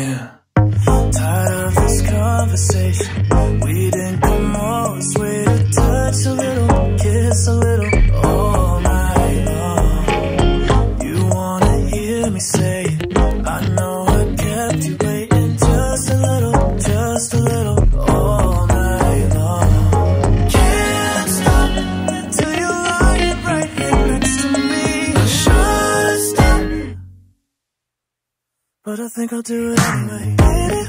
Yeah. Tired of this conversation. We didn't come all this way to touch a little, kiss a little, all night long. You wanna hear me say But I think I'll do it anyway.